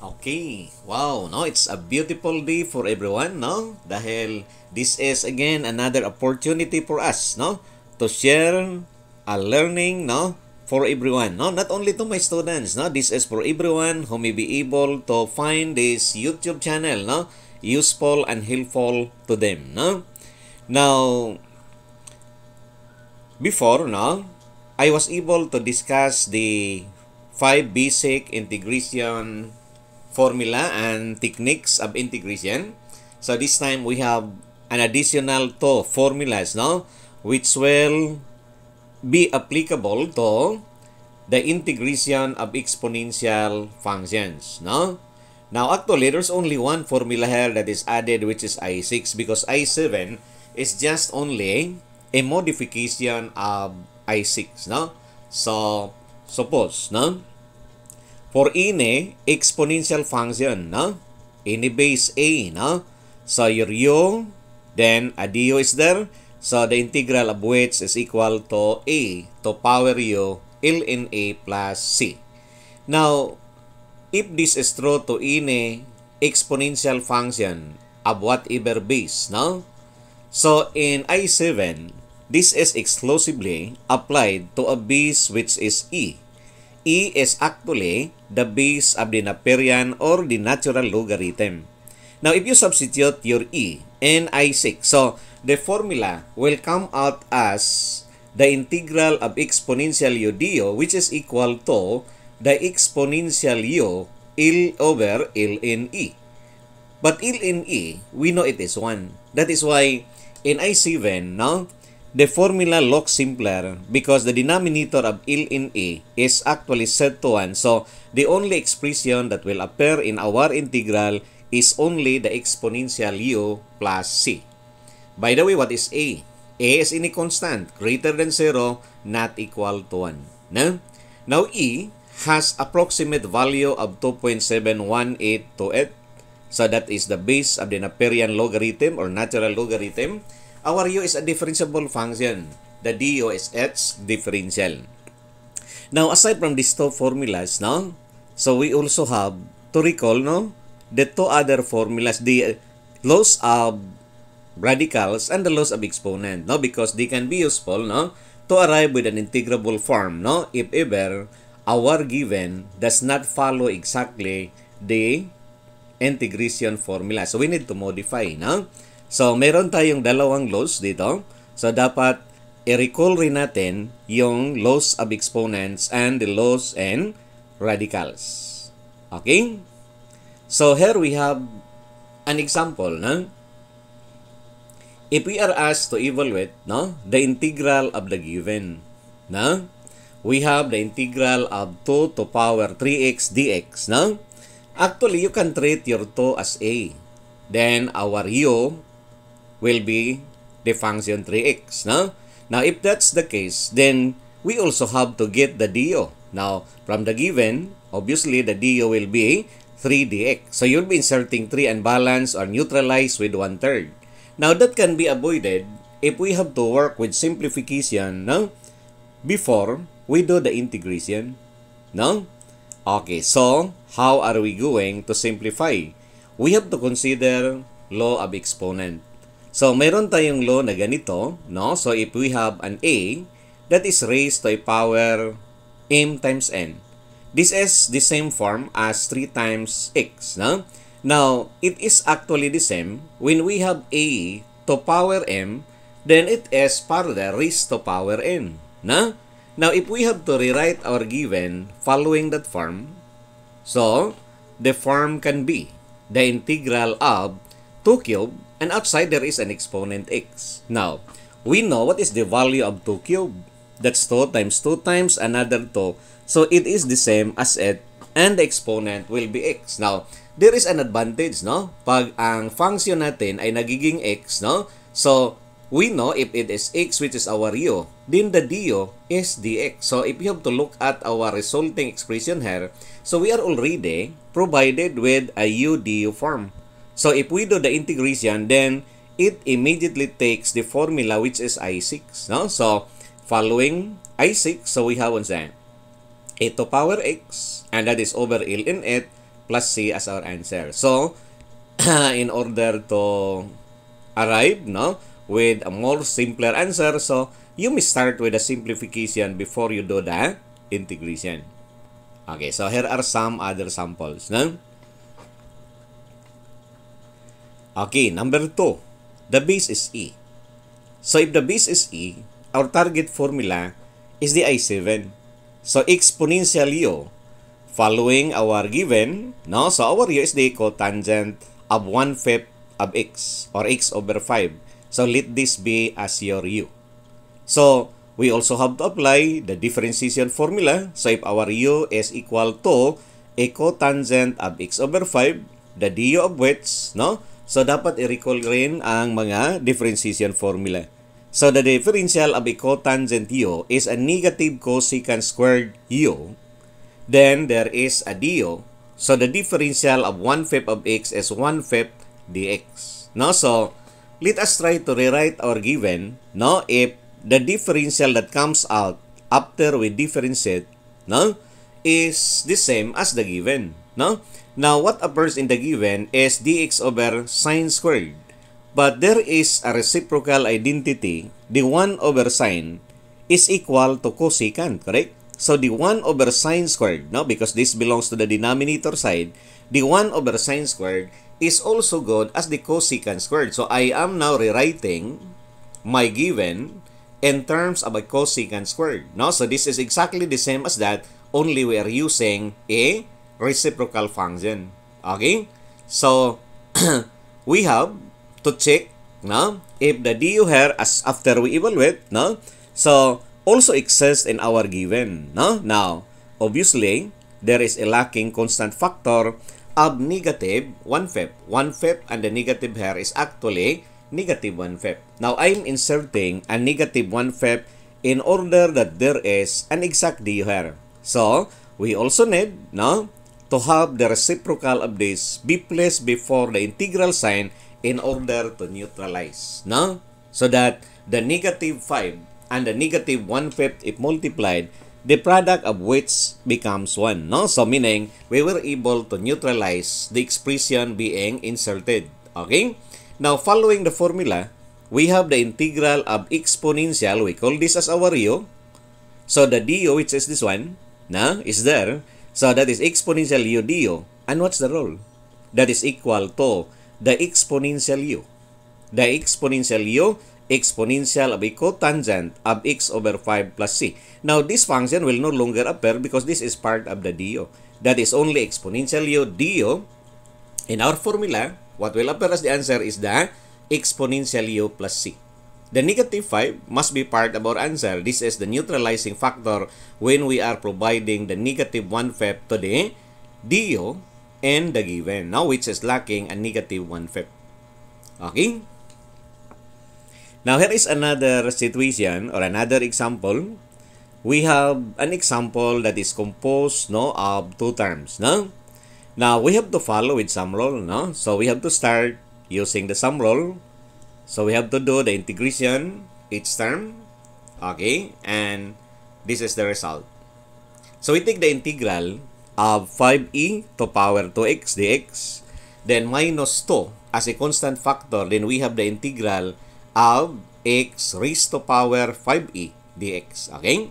Okay. Wow, no, it's a beautiful day for everyone, no? Dahil this is again another opportunity for us, no? To share a learning, no? For everyone, no? Not only to my students, no? This is for everyone who may be able to find this YouTube channel, no? Useful and helpful to them, no? Now, before, no? I was able to discuss the five basic integration formula and techniques of integration. So this time we have an additional two formulas, now Which will be applicable to the integration of exponential functions, no? Now actually there's only one formula here that is added which is I6 because I7 is just only a modification of I6, no? So suppose, no? For any exponential function, no? Any base A, no? So your u, then a du is there. So the integral of which is equal to a to power u ln a plus c. Now, if this is true to any exponential function of whatever base, no? So in I7, this is exclusively applied to a base which is e. e is actually the base of the Napierian or the natural logarithm. Now, if you substitute your e in I6, so the formula will come out as the integral of exponential u du which is equal to the exponential u L over L in e. But L in e, we know it is 1. That is why in I7, no, the formula looks simpler because the denominator of L in A is actually set to 1. So, the only expression that will appear in our integral is only the exponential u plus c. By the way, what is A? A is any constant greater than 0, not equal to 1. No? Now, E has approximate value of 2.71828. So, that is the base of the Napierian logarithm or natural logarithm. Our u is a differentiable function. The du is its differential. Now, aside from these two formulas, no? So, we also have to recall, no? The two other formulas, the laws of radicals and the laws of exponent, no? Because they can be useful, no? To arrive with an integrable form, no? If ever our given does not follow exactly the integration formula. So, we need to modify, no? So, meron tayong dalawang laws dito. So, dapat i-recall rin natin yung laws of exponents and the laws and radicals. Okay? So, here we have an example, no? If we are asked to evaluate, no, the integral of the given, no? We have the integral of 2 to power 3x dx, no? Actually, you can treat your 2 as a. Then, our u will be the function 3x. No? Now, if that's the case, then we also have to get the DO. Now, from the given, obviously, the DO will be 3dx. So, you'll be inserting 3 and balance or neutralize with 1 third. Now, that can be avoided if we have to work with simplification no? before we do the integration. No? Okay, so how are we going to simplify? We have to consider law of exponent. So, meron tayong law na ganito, no? So, if we have an A that is raised to a power m times n, this is the same form as 3 times x, no? Now, it is actually the same when we have A to power m, then it is further raised to power n, no? Now, if we have to rewrite our given following that form, so, the form can be the integral of 2 cubed and outside there is an exponent x. Now, we know what is the value of 2 cubed. That's 2 times 2 times another 2. So, it is the same as it and the exponent will be x. Now, there is an advantage, no? Pag ang function natin ay nagiging x, no? So, we know if it is x which is our u, then the du is dx. So, if you have to look at our resulting expression here, so we are already provided with a u du form. So if we do the integration, then it immediately takes the formula which is I6. No? So following I6, so we have what's that? a to power x, and that is over L in it, plus c as our answer. So, in order to arrive no, with a more simpler answer, so you may start with a simplification before you do the integration. Okay, so here are some other samples. No? Okay, number 2. The base is E. So if the base is E, our target formula is the I7. So exponential u following our given, no? So our u is the cotangent of 1 fifth of x or x over 5. So let this be as your u. So, we also have to apply the differentiation formula. So, if our u is equal to a cotangent of x over 5, the du of which, no? So, dapat i-recall rin ang mga differentiation formula. So, the differential of a cotangent u is a negative cosecant squared u. Then, there is a du. So, the differential of 1 fifth of x is 1 fifth dx. No? So, let us try to rewrite our given, no? If the differential that comes out after we differentiate no is the same as the given no? Now what appears in the given is dx over sine squared. But there is a reciprocal identity. The 1 over sine is equal to cosecant correct? So the 1 over sine squared no? Because this belongs to the denominator side. The 1 over sine squared is also good as the cosecant squared. So i am now rewriting my given in terms of a cosecant squared. No? So this is exactly the same as that, only we are using a reciprocal function. Okay? So, we have to check no? if the du here, as after we evaluate, no? so also exists in our given. No? Now, obviously, there is a lacking constant factor of negative 1 fifth. 1 fifth and the negative here is actually negative 1 fifth. Now, I'm inserting a negative 1 fifth in order that there is an exact d here. So, we also need no, to have the reciprocal of this be placed before the integral sign in order to neutralize. No? So that the negative 5 and the negative 1 fifth if multiplied, the product of which becomes 1. No? So meaning, we were able to neutralize the expression being inserted. Okay? Now, following the formula, we have the integral of exponential. We call this as our u. So, the du, which is this one, na, is there. So, that is exponential u du. And what's the rule? That is equal to the exponential u. The exponential u, exponential of a cotangent of x over 5 plus c. Now, this function will no longer appear because this is part of the du. That is only exponential u du. In our formula, What will appear as the answer is the exponential u plus c. The negative 5 must be part of our answer. This is the neutralizing factor when we are providing the negative 1 fifth to the du and the given. Now, which is lacking a negative 1 fifth. Okay? Now, here is another situation or another example. We have an example that is composed no, of two terms. No? Now, we have to follow with sum rule, no? So, we have to start using the sum rule. So, we have to do the integration each term. Okay? And this is the result. So, we take the integral of 5e to power 2x dx. Then, minus 2 as a constant factor. Then, we have the integral of x raised to power 5e dx. Okay?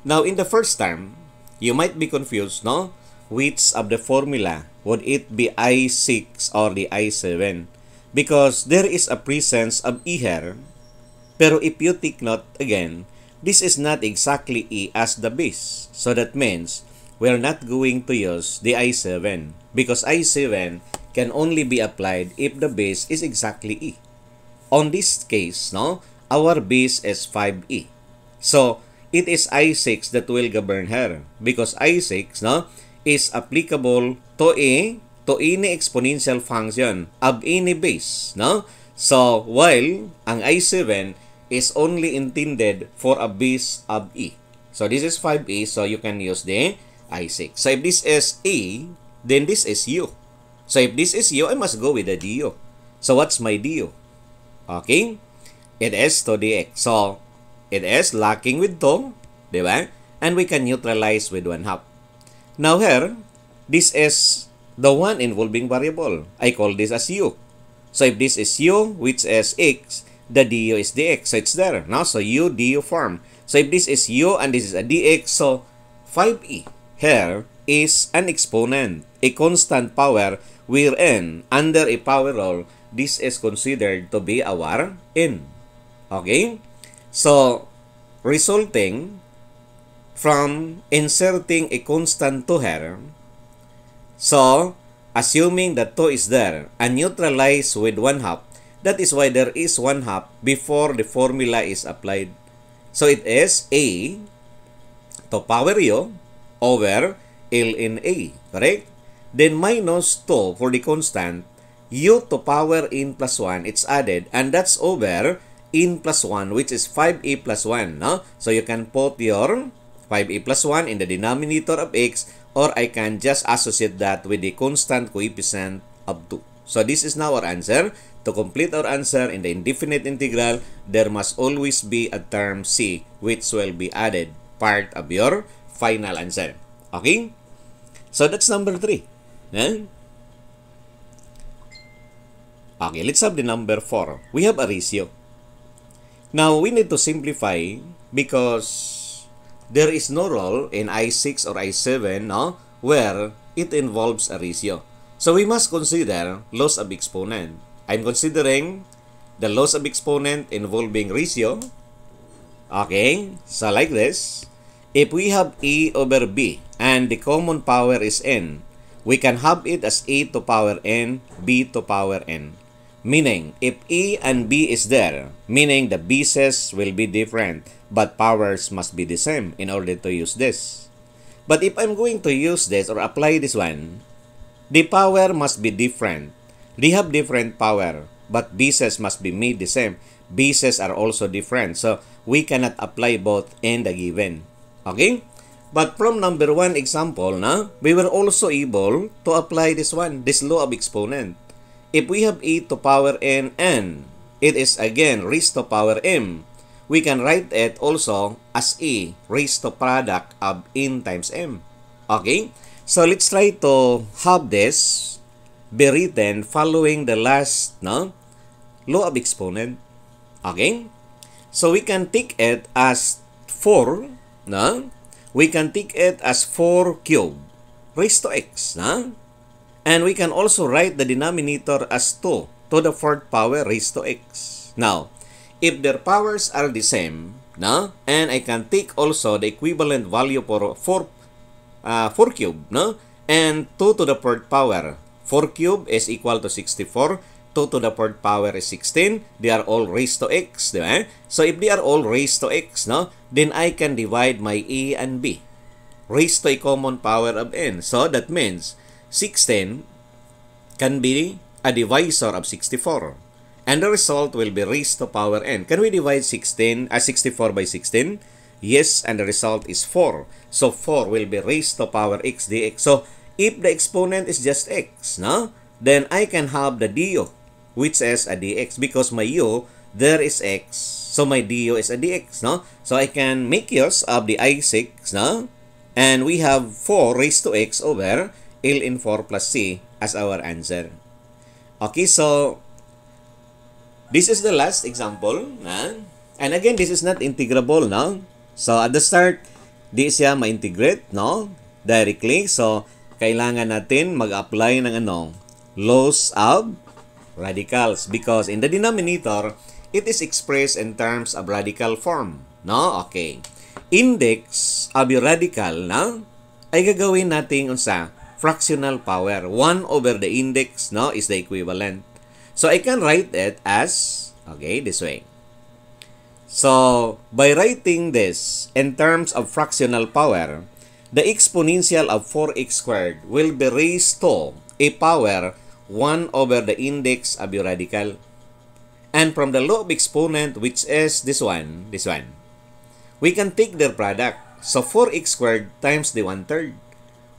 Now, in the first term, you might be confused, no? which of the formula would it be I6 or the I7? Because there is a presence of E here. Pero if you take note again, this is not exactly E as the base. So that means we're not going to use the I7 because I7 can only be applied if the base is exactly E. On this case, no, our base is 5E. So, it is I6 that will govern her because I6, no, is applicable to a to any exponential function of any base, no? So, while ang I7 is only intended for a base of E. So, this is 5E, so you can use the I6. So, if this is E, then this is U. So, if this is U, I must go with the DU. So, what's my DU? Okay? It is to dx. So, it is lacking with 2, di ba? And we can neutralize with 1 half. Now here, this is the one involving variable. I call this as u. So if this is u, which is x, the du is dx. So it's there. Now, So u du form. So if this is u and this is a dx, so 5e here is an exponent, a constant power wherein under a power rule, this is considered to be our n. Okay? So, resulting from inserting a constant to here, so, assuming that 2 is there and neutralize with 1 half, that is why there is 1 half before the formula is applied. So, it is A to power u over L in A, correct? Then minus 2 for the constant, u to power n plus 1, it's added, and that's over n plus 1, which is 5a plus 1, no? So you can put your 5a plus 1 in the denominator of x, or I can just associate that with the constant coefficient of 2. So this is now our answer. To complete our answer in the indefinite integral, there must always be a term c which will be added part of your final answer. Okay? So that's number 3. Eh? Okay, let's have the number 4. We have a ratio. Now, we need to simplify because there is no role in I6 or I7 no, where it involves a ratio. So, we must consider loss of exponent. I'm considering the loss of exponent involving ratio. Okay, so like this. If we have A over B and the common power is N, we can have it as A to power N, B to power N. Meaning, if A and B is there, meaning the bases will be different, but powers must be the same in order to use this. But if I'm going to use this or apply this one, the power must be different. They have different power, but bases must be made the same. Bases are also different, so we cannot apply both in the given. Okay? But from number one example, na, we were also able to apply this one, this law of exponent. If we have e to power n n, it is again raised to power m. We can write it also as e raised to product of n times m. Okay? So let's try to have this be written following the last no, law of exponent. Okay? So we can take it as 4, no? We can take it as 4 cube raised to x, no? And we can also write the denominator as 2 to the fourth power raised to x. Now, if their powers are the same, no? and I can take also the equivalent value for 4, uh, 4 cube, no? and 2 to the fourth power. 4 cube is equal to 64. 2 to the fourth power is 16. They are all raised to x, di ba? So if they are all raised to x, no, then I can divide my a and b raised to a common power of n. So that means 16 can be a divisor of 64. And the result will be raised to power n. Can we divide 16 as uh, 64 by 16? Yes, and the result is 4. So 4 will be raised to power x dx. So if the exponent is just x, no? Then I can have the du, which is a dx because my u, there is x. So my du is a dx, no? So I can make use of the i6, no? And we have 4 raised to x over L in 4 plus C as our answer. Okay, so this is the last example. Na? And again, this is not integrable. No? So at the start, di siya ma-integrate no? directly. So kailangan natin mag-apply ng ano, laws of radicals because in the denominator, it is expressed in terms of radical form. No? Okay. Index of radical na ay gagawin natin unsa fractional power. 1 over the index no, is the equivalent. So I can write it as, okay, this way. So, by writing this in terms of fractional power, the exponential of 4x squared will be raised to a power 1 over the index of your radical. And from the law of exponent, which is this one, this one, we can take their product. So 4x squared times the 1 third.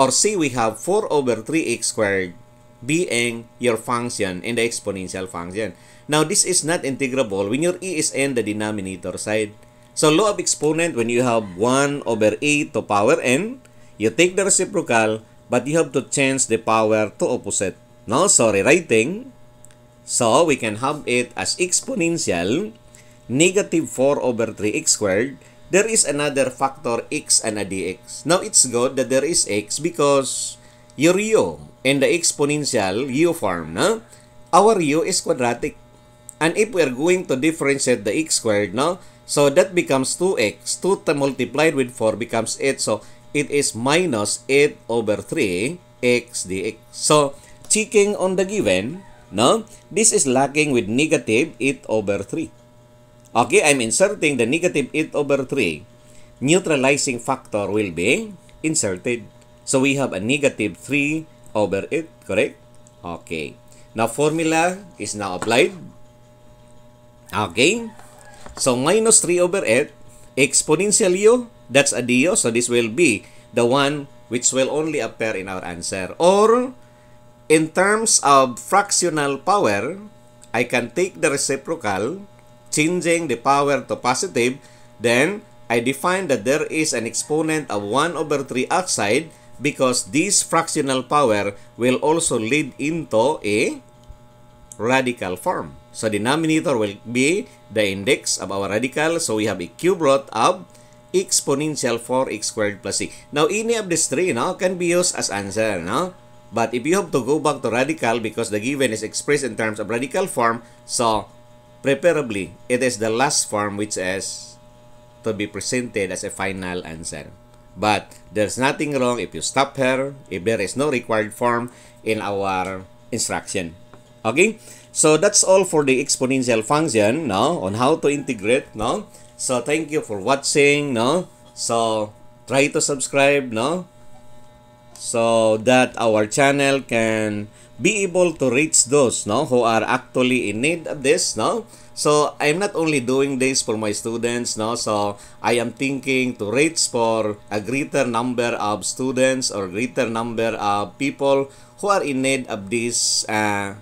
Or say we have 4 over 3x squared being your function in the exponential function. Now, this is not integrable when your e is in the denominator side. So, law of exponent, when you have 1 over a to power n, you take the reciprocal, but you have to change the power to opposite. No? sorry, writing. So, we can have it as exponential negative 4 over 3x squared. There is another factor x and a dx. Now, it's good that there is x because your u in the exponential u form, no? our u is quadratic. And if we are going to differentiate the x squared, no? So that becomes 2x. 2 multiplied with 4 becomes 8. So it is minus 8 over 3 x dx. So checking on the given, no? This is lacking with negative 8 over 3. Okay, I'm inserting the negative 8 over 3. Neutralizing factor will be inserted. So we have a negative 3 over 8, correct? Okay. Now formula is now applied. Okay. So minus 3 over 8, exponential u, that's a dio. So this will be the one which will only appear in our answer. Or in terms of fractional power, I can take the reciprocal changing the power to positive, then I define that there is an exponent of 1 over 3 outside because this fractional power will also lead into a radical form. So denominator will be the index of our radical. So we have a cube root of exponential 4x squared plus c. Now any of these three no, can be used as answer. No? But if you have to go back to radical because the given is expressed in terms of radical form, so Preferably, it is the last form which is to be presented as a final answer. But there's nothing wrong if you stop here, if there is no required form in our instruction. Okay? So that's all for the exponential function, no? On how to integrate, no? So thank you for watching, no? So try to subscribe, no? So that our channel can be able to reach those no who are actually in need of this no? So i'm not only doing this for my students no? So i am thinking to reach for a greater number of students or greater number of people who are in need of this uh,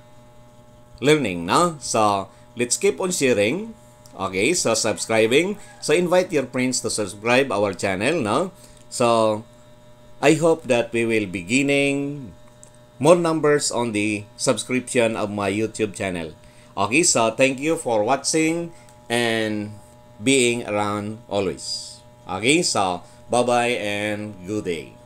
learning no? So let's keep on sharing. Okay so subscribing. So invite your friends to subscribe our channel no? So i hope that we will beginning more numbers on the subscription of my YouTube channel. Okay, so thank you for watching and being around always. Okay, so bye-bye and good day.